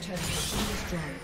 team's turret has been.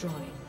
Destroyed.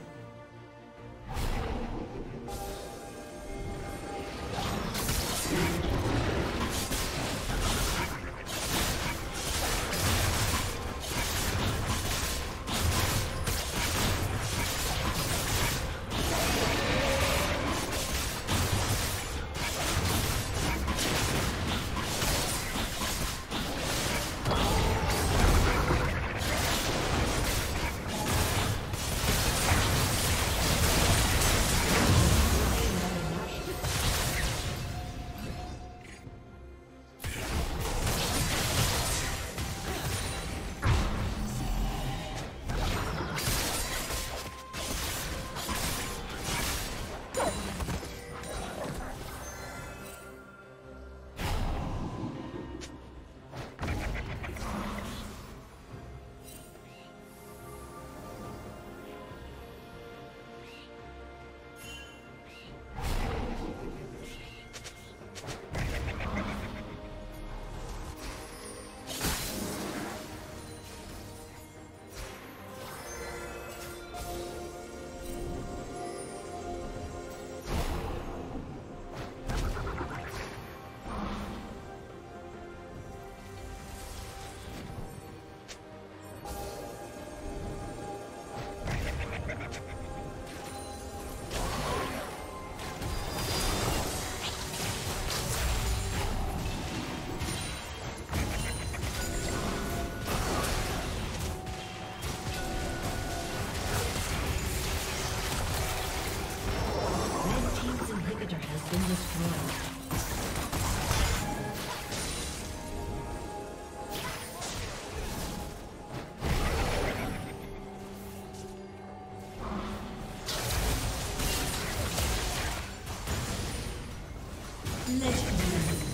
A